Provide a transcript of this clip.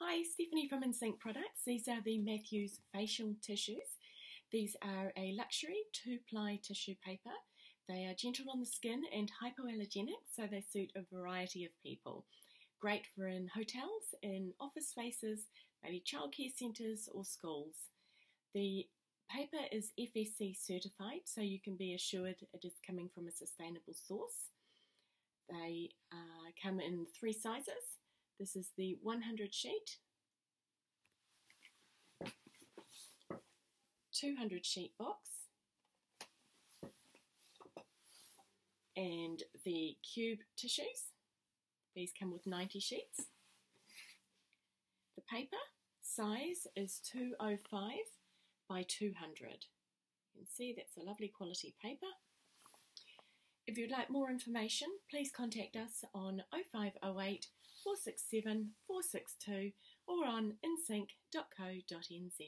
Hi, Stephanie from Insinc Products. These are the Matthews facial tissues. These are a luxury two-ply tissue paper. They are gentle on the skin and hypoallergenic, so they suit a variety of people. Great for in hotels, in office spaces, maybe childcare centres or schools. The paper is FSC certified, so you can be assured it is coming from a sustainable source. They uh, come in three sizes this is the 100 sheet, 200 sheet box, and the cube tissues. These come with 90 sheets. The paper size is 205 by 200. You can see that's a lovely quality paper. If you'd like more information, please contact us on 0508 467 462 or on insinc.co.nz.